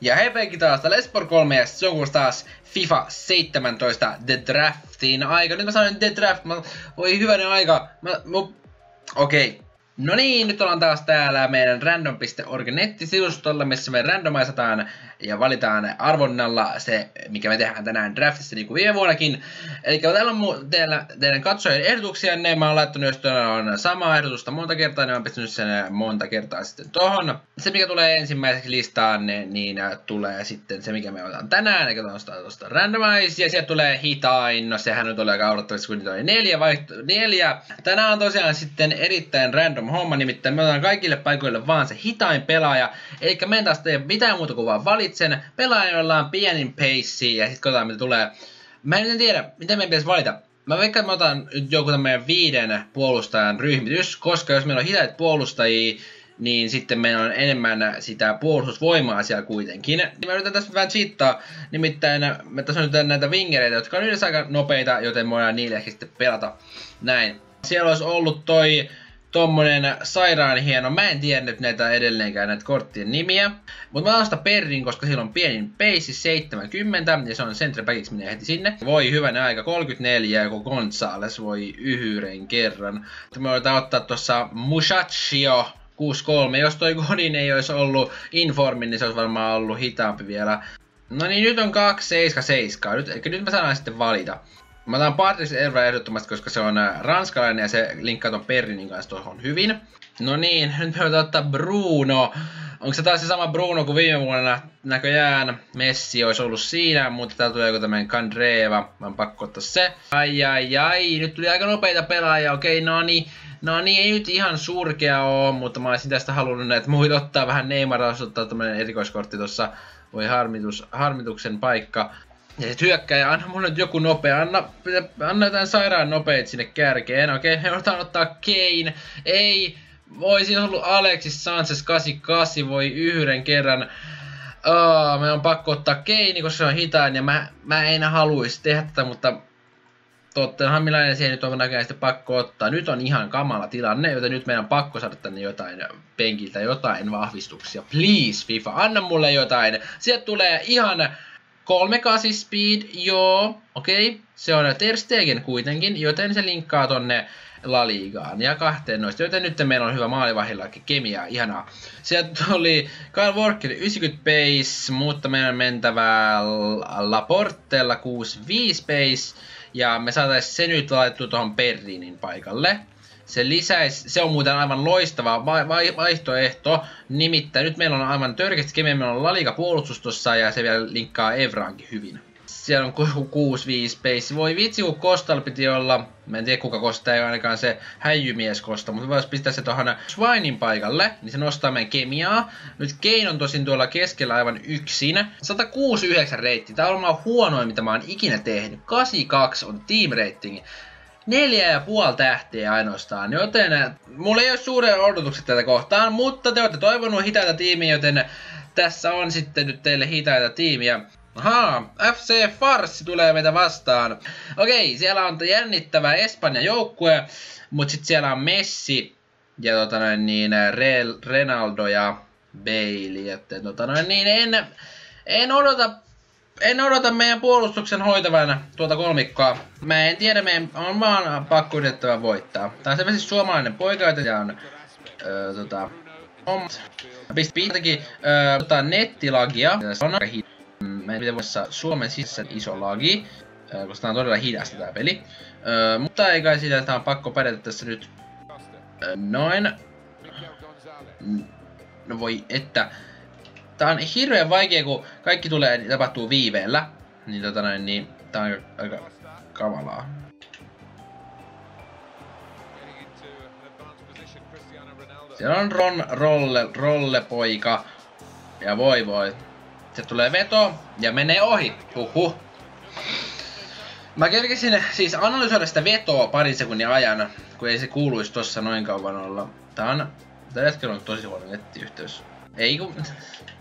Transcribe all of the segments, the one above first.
Ja hei peikki taas täällä Espor 3 ja se on taas FIFA 17 The Draftin aika. Nyt mä sanoin The Draft, mä, voi hyvänen aika. Mä, mä, okei. Okay. No niin, nyt ollaan taas täällä meidän random.org nettisivustolla, missä me randomaisataan ja valitaan arvonnalla se, mikä me tehdään tänään draftissa niin kuin viime vuonnakin. Eli täällä on teillä, teidän katsojien ehdotuksia, ne mä oon laittanut, jos on samaa ehdotusta monta kertaa, niin mä oon pistänyt sen monta kertaa sitten tohon. Se, mikä tulee ensimmäiseksi listaan, niin, tulee sitten se, mikä me otetaan tänään, eli tuosta, tuosta randomize, ja sieltä tulee hitain, no sehän nyt oli aika odottavasti, kun niitä oli neljä, vaihto, neljä. Tänään on tosiaan sitten erittäin random homma, nimittäin me otetaan kaikille paikoille vaan se hitain pelaaja, eli me en taas tee mitään muuta kuin vaan valitsen pelaajan, jolla on pienin pace, ja sitten katsotaan mitä tulee. Mä en tiedä, mitä meidän pitäisi valita. Mä veikkaan, että mä otan joku meidän viiden puolustajan ryhmitys, koska jos meillä on hitaita puolustajia, niin sitten meillä on enemmän sitä puolustusvoimaa siellä kuitenkin. Mä yritän tässä vähän cheattaa, nimittäin me tässä on nyt näitä wingereitä, jotka on yleensä aika nopeita, joten voidaan niille ehkä sitten pelata näin. Siellä olisi ollut toi tommonen sairaan hieno. Mä en tiedä nyt näitä edelleenkään näitä korttien nimiä. Mutta mä otan Perrin, koska sillä on pienin pace 70 ja se on center backiksi menee heti sinne. Voi hyvänä aika 34 joku Gonzales voi yhden kerran. Me voidaan ottaa tuossa Mushachio 6-3. Jos toi Godin ei olisi ollut informin, niin se olisi varmaan ollut hitaampi vielä. No niin, nyt on 2-7-7. Nyt, eli nyt mä saan sitten valita. Mä otan Patrice Evra ehdottomasti, koska se on äh, ranskalainen ja se linkkaa ton Perrinin kanssa tuohon hyvin. No niin, nyt me voidaan ottaa Bruno. Onko se taas se sama Bruno kuin viime vuonna? Näköjään Messi olisi ollut siinä, mutta täällä tulee joku tämmönen Kandreva. Mä oon pakko ottaa se. Ai ai ai, nyt tuli aika nopeita pelaajia. Okei, no niin. No niin, ei nyt ihan surkea oo, mutta mä olisin tästä halunnut näitä muita ottaa vähän Neymar, ottaa tämmönen erikoiskortti tossa. Voi harmitus, harmituksen paikka. Ja sit hyökkäjä, anna mulle nyt joku nopea, anna, anna jotain sairaan nopeet sinne kärkeen. Okei, okay, otan ottaa Kane. Ei, voisi ollut Alexis Sanchez 88, voi yhden kerran. Oh, me on pakko ottaa Keini, koska se on hitaan ja mä, mä en haluaisi tehdä tätä, mutta Tottenham millainen siihen nyt on näköjään sitten pakko ottaa. Nyt on ihan kamala tilanne, joten nyt meidän on pakko saada tänne jotain penkiltä, jotain vahvistuksia. Please FIFA, anna mulle jotain. Sieltä tulee ihan 38 speed, joo, okei. Okay. Se on Ter Stegen kuitenkin, joten se linkkaa tonne La Ligaan ja kahteen noista, joten nyt meillä on hyvä maalivahillakin kemiaa, ihanaa. Sieltä tuli Kyle Walker 90 pace, mutta meidän on mentävä Laportella 65 pace, ja me saataisiin se nyt laittu tuohon Perrinin paikalle. Se lisäisi, se on muuten aivan loistava vaihtoehto. Nimittäin nyt meillä on aivan törkeästi kemiä, meillä on Lalika puolustus tossa ja se vielä linkkaa Evraankin hyvin. Siellä on 6-5 space. Voi vitsi, kun Kostal piti olla, mä en tiedä kuka Kosta, ei ainakaan se häijymies Kosta, mutta vois pistää se tuohon Swinin paikalle, niin se nostaa meidän kemiaa. Nyt Kein on tosin tuolla keskellä aivan yksin. 169 reitti, tää on huonoin, mitä mä oon ikinä tehnyt. 82 on team rating neljä ja puoli tähtiä ainoastaan, joten äh, mulla ei ole suuria odotukset tätä kohtaan, mutta te olette toivonut hitaita tiimiä, joten tässä on sitten nyt teille hitaita tiimiä. Ahaa, FC Farsi tulee meitä vastaan. Okei, siellä on jännittävä Espanjan joukkue, mutta sitten siellä on Messi ja tota noin, niin, Real, Renaldo ja Bailey. Että, tota noin, niin, en, en odota en odota meidän puolustuksen hoitavana tuota kolmikkoa. Mä en tiedä, meidän on vaan pakko yritettävä voittaa. Tää on selvästi suomalainen poika, ja on öö, tota, hommat. Pist pitäkin öö, tota, nettilagia. Se on aika hidasta. Mä en tiedä Suomen sisässä iso lagi. Öö, koska tää on todella hidasta tää peli. Öö, mutta ei kai siitä, että on pakko pärjätä tässä nyt. Öö, noin. No voi että. Tää on hirveän vaikea, kun kaikki tulee tapahtuu viiveellä. Niin tota noin, niin tää on aika, kavalaa. Siellä on Ron Rolle, poika. Ja voi voi. Se tulee veto ja menee ohi. Huhhuh. Mä kerkesin siis analysoida sitä vetoa parin sekunnin ajan, kun ei se kuuluisi tossa noin kauan olla. Tää on... Tällä hetkellä on tosi huono nettiyhteys. Ei kun...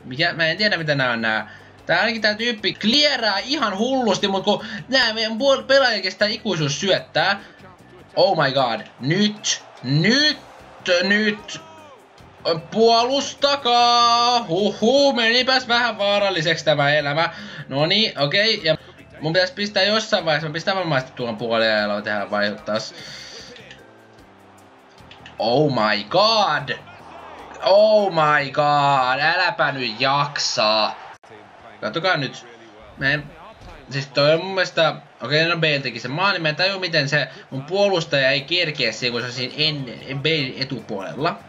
Mikä, mä en tiedä mitä nää on nää. Tää ainakin tää tyyppi klierää ihan hullusti, mut kun nää meidän pelaajia kestää ikuisuus syöttää. Oh my god. Nyt. Nyt. Nyt. Puolustakaa! Huhu, menipäs vähän vaaralliseksi tämä elämä. No niin, okei. Okay. Ja mun pitäisi pistää jossain vaiheessa, mä pistän varmaan tuon puolelle ja tehdä vaihuttas. Oh my god! Oh my god! Äläpä nyt jaksaa! Katsokaa nyt. Me Siis toi on mun mielestä... Okei, okay, no Bale teki sen maalin. Mä en miten se mun puolustaja ei kerkeä siihen, kun se on siinä en, Bale etupuolella.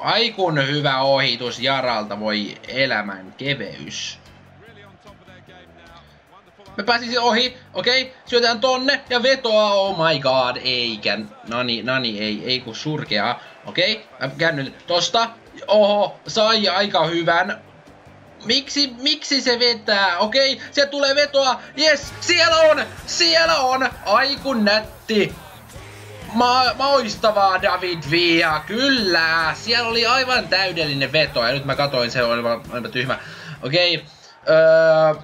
Aikun hyvä ohitus Jaralta, voi elämän keveys. Me pääsisin ohi, okei, okay, syötään tonne ja vetoa, oh my god, eikä, nani, nani, ei, ei kun surkea, okei, okay, mä käännyn tosta, oho, sai aika hyvän, Miksi, miksi se vetää? Okei, se tulee vetoa. Yes, siellä on! Siellä on! Aiku nätti. Ma moistavaa David Via, kyllä! Siellä oli aivan täydellinen veto ja nyt mä katoin, se oli aivan tyhmä. Okei, öö,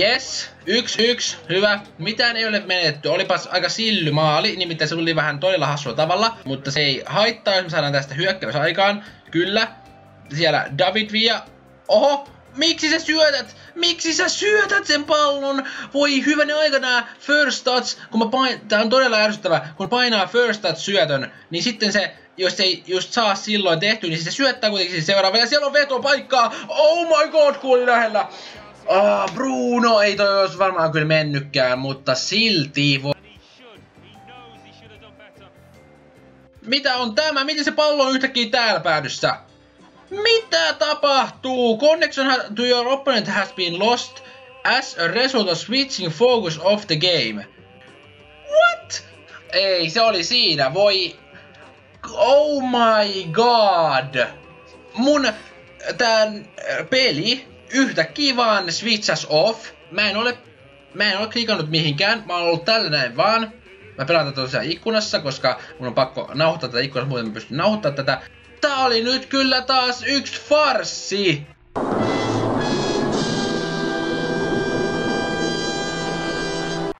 yes, yksi yksi, hyvä. Mitään ei ole menetty, olipas aika silly maali, nimittäin se tuli vähän todella hassulla tavalla, mutta se ei haittaa, jos me saadaan tästä hyökkäysaikaan. Kyllä, siellä David Via, oho, Miksi sä syötät? Miksi sä syötät sen pallon? Voi hyvänä aikana first touch, kun mä pain... Tää on todella ärsyttävä. Kun painaa first touch syötön, niin sitten se jos ei just saa silloin tehty, niin se syöttää kuitenkin seuraava. Ja siellä on vetopaikkaa. Oh my god, kuoli lähellä. Ah, Bruno, ei toi olisi varmaan kyllä mennytkään, mutta silti voi... Mitä on tämä? Miten se pallo on yhtäkkiä täällä päädyssä? Mitä tapahtuu? Connection to your opponent has been lost as a result of switching focus of the game. What? Ei, se oli siinä. Voi... Oh my god. Mun tän peli yhtäkkiä vaan switchas off. Mä en ole... Mä en ole klikannut mihinkään. Mä oon ollut tällä näin vaan. Mä pelaan tätä tosiaan ikkunassa, koska mun on pakko nauhoittaa tätä ikkunassa, muuten mä pystyn nauhoittaa tätä. Tää oli nyt kyllä taas yksi farsi!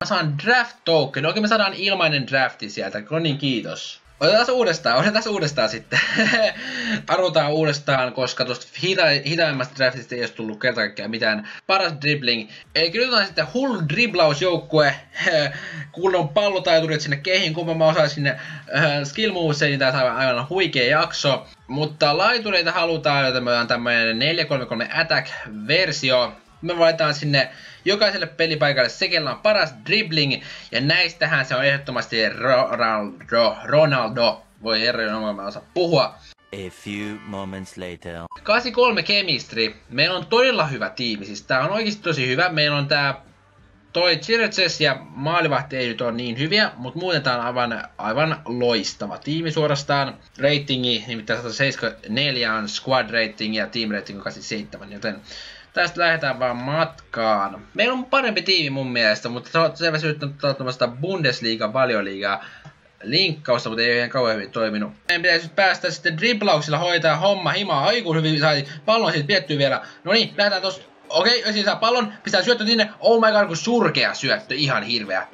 Mä saan draft token. Oikein me saadaan ilmainen drafti sieltä. No niin, kiitos. Otetaan uudestaan, otetaan uudestaan sitten. Arvotaan uudestaan, koska tuosta hita- hitaimmasta draftista ei olisi tullut kerta kaikkiaan mitään paras dribbling. Eli kyllä otetaan sitten hull driblausjoukkue, kunnon pallotaiturit sinne kehiin, kun mä osaisin äh, skill moveseen, niin tää on aivan huikea jakso. Mutta laitureita halutaan, joten me otetaan tämmönen 433 attack-versio. Me valitaan sinne jokaiselle pelipaikalle se, kellä on paras dribbling, ja näistähän se on ehdottomasti Ronaldo. Ronaldo. Voi osaa puhua. A few moments later. 83 chemistry. Meillä on todella hyvä tiimi, siis tää on oikeasti tosi hyvä. Meillä on tää toi Chirches ja maalivahti ei nyt ole niin hyviä, mutta muuten tää on aivan, aivan loistava tiimi suorastaan. Ratingi, nimittäin 174 on squad rating ja team rating on 87, joten tästä lähdetään vaan matkaan. Meillä on parempi tiimi mun mielestä, mutta se on yrittänyt tämmöistä Bundesliga, valioliigaa linkkausta, mutta ei ihan kauhean hyvin toiminut. Meidän pitäisi nyt päästä sitten driblauksilla hoitaa homma himaa. Aiku hyvin sai pallon siitä piettyä vielä. No niin, lähdetään tosta. Okei, okay, saa pallon, pistää syöttö sinne. Oh my god, kun surkea syöttö, ihan hirveä.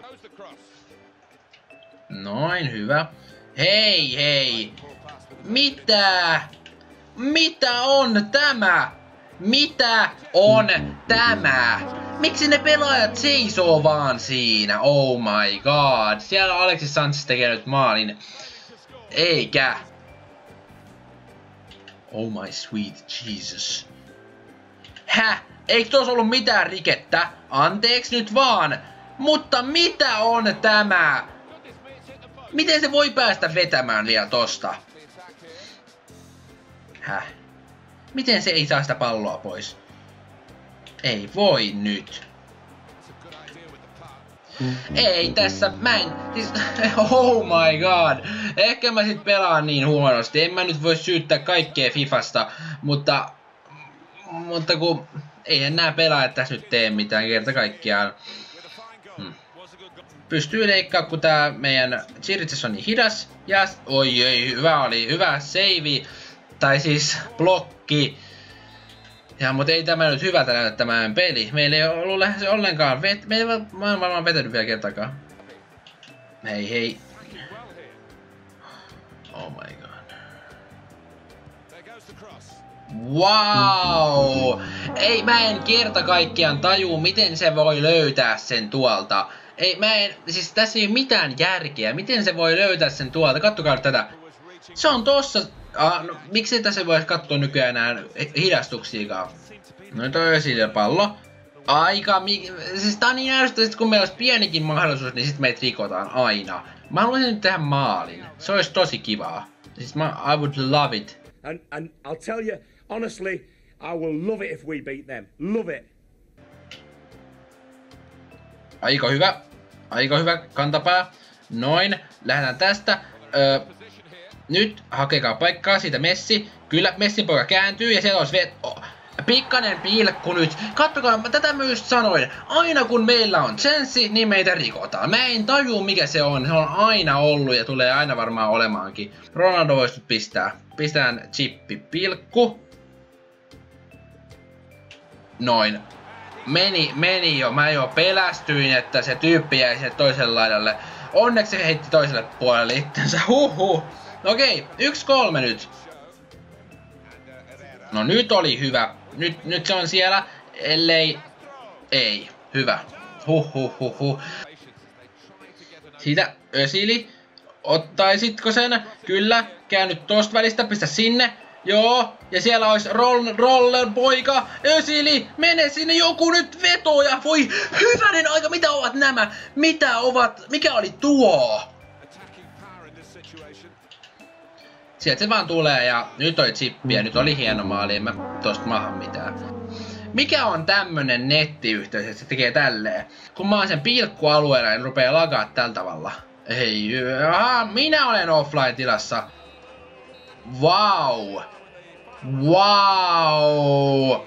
Noin, hyvä. Hei, hei. Mitä? Mitä on tämä? Mitä on tämä? Miksi ne pelaajat seisoo vaan siinä? Oh my god. Siellä Alexis Sanchez tekee nyt maalin. Eikä. Oh my sweet Jesus. Häh? Eikö tuossa ollut mitään rikettä? Anteeksi nyt vaan. Mutta mitä on tämä? Miten se voi päästä vetämään vielä tosta? Häh? Miten se ei saa sitä palloa pois? Ei voi nyt. Ei tässä, mä en, siis, oh my god. Ehkä mä sit pelaan niin huonosti. En mä nyt voi syyttää kaikkea Fifasta, mutta, mutta kun ei enää pelaajat tässä nyt tee mitään kerta kaikkiaan. Hmm. Pystyy leikkaa, kun tää meidän Chiritses on niin hidas. Ja, oi ei, hyvä oli, hyvä save. Tai siis blokki. Ja, mutta ei tämä nyt hyvältä näytä tämä peli. Meillä ei ollut lähes ollenkaan vet... Me ei mä varmaan vetänyt vielä kertakaan. Hei hei. Oh my god. Wow! Ei, mä en kerta kaikkiaan taju, miten se voi löytää sen tuolta. Ei, mä en, siis tässä ei ole mitään järkeä. Miten se voi löytää sen tuolta? Kattokaa tätä. Se on tossa. Ah, no, miksi tässä voisi katsoa nykyään enää hidastuksiakaan? No toi esille pallo. Aika, mi... siis tää on niin ärsyttävää, kun meillä olisi pienikin mahdollisuus, niin sit meitä rikotaan aina. Mä haluaisin nyt tehdä maalin. Se olisi tosi kivaa. Siis mä, I would love it. And, and I'll tell you, honestly, I will love it if we beat them. Love it. Aika hyvä. Aika hyvä kantapää. Noin. Lähdetään tästä. Öö, nyt hakekaa paikkaa siitä Messi. Kyllä Messin poika kääntyy ja siellä olisi vet... Oh. Pikkanen pilkku nyt. Kattokaa, mä tätä myös sanoin. Aina kun meillä on chanssi, niin meitä rikotaan. Mä en taju mikä se on. Se on aina ollut ja tulee aina varmaan olemaankin. Ronaldo voisi pistää. Pistään chippi pilkku. Noin. Meni, meni jo. Mä jo pelästyin, että se tyyppi jäi sinne toiselle laidalle. Onneksi se heitti toiselle puolelle itsensä. Huhhuh. Okei, yksi kolme nyt. No nyt oli hyvä. Nyt, nyt se on siellä, ellei... Ei. Hyvä. Huh. Siitä Ösili. Ottaisitko sen? Kyllä. Käännyt tosta välistä, pistä sinne. Joo, ja siellä olisi roll, roller poika, Ösili, mene sinne, joku nyt vetoja, voi hyvänen aika, mitä ovat nämä, mitä ovat, mikä oli tuo? Sieltä se vaan tulee ja nyt oli chippi ja nyt oli hieno maali, en mä tosta maahan mitään. Mikä on tämmönen nettiyhteys, että se tekee tälleen? Kun mä oon sen pilkkualueella, niin rupeaa lagaa tällä tavalla. Ei, aha, minä olen offline-tilassa. Wow! Wow!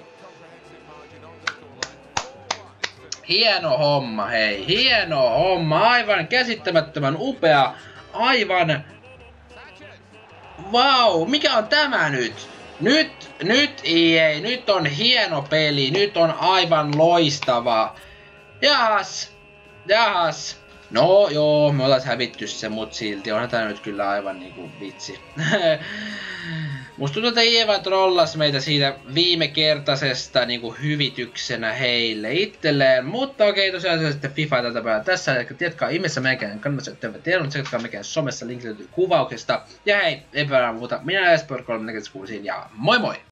Hieno homma, hei. Hieno homma. Aivan käsittämättömän upea. Aivan... Wow, mikä on tämä nyt? Nyt, nyt ei, nyt on hieno peli. Nyt on aivan loistava. Jahas, jahas. No joo, me oltais hävitty se, mut silti onhan tää nyt kyllä aivan niinku vitsi. Musta tuntuu, että Eeva trollas meitä siitä viime kertaisesta niinku hyvityksenä heille itselleen. Mutta okei, tosiaan se sitten FIFA tältä päivää tässä. Eli tiedätkää ihmeessä meikään kannattaa että tiedon, tsekatkaa meikään somessa, linkki löytyy kuvauksesta. Ja hei, eipä muuta. Minä Esper 3 ja moi moi!